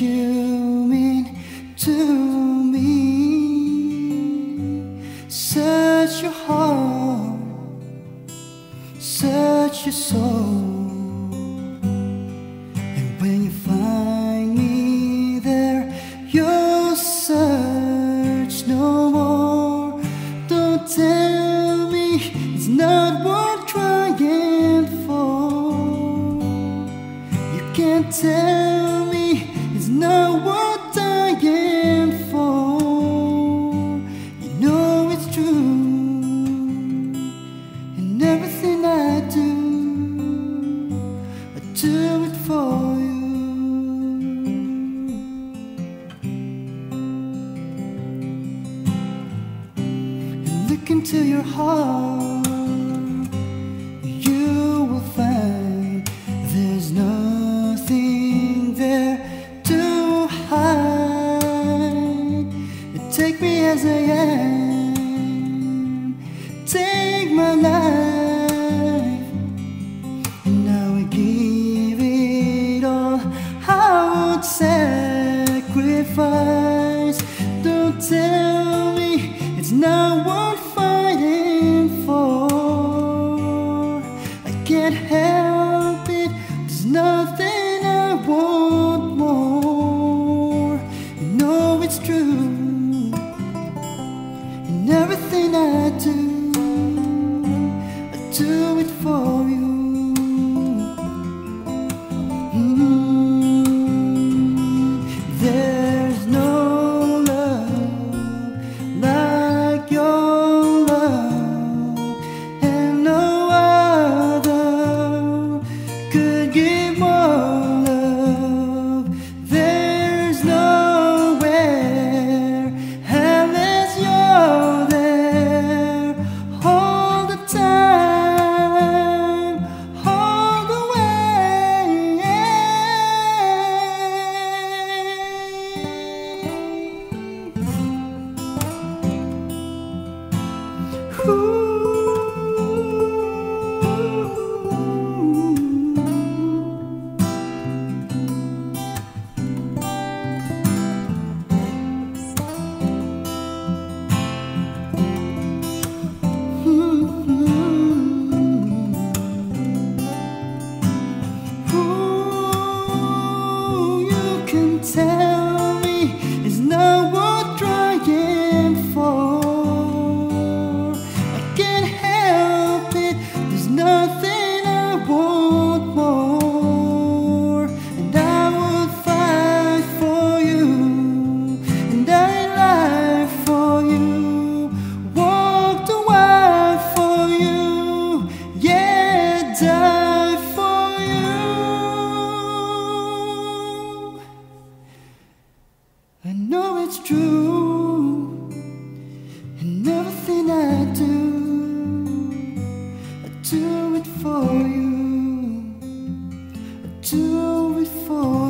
you mean to me? Search your heart, search your soul. And when you find me there, you'll search no more. Don't tell me it's not worth trying for. You can't tell it's not worth dying for. You know it's true, and everything I do, I do it for you. And look into your heart, my life, and I will give it all. I would sacrifice. Don't tell me it's not worth do it for you. Mm, There's no love like your love, and no other could give more love. There's nowhere know it's true. And everything I do I do it for you. I do it for you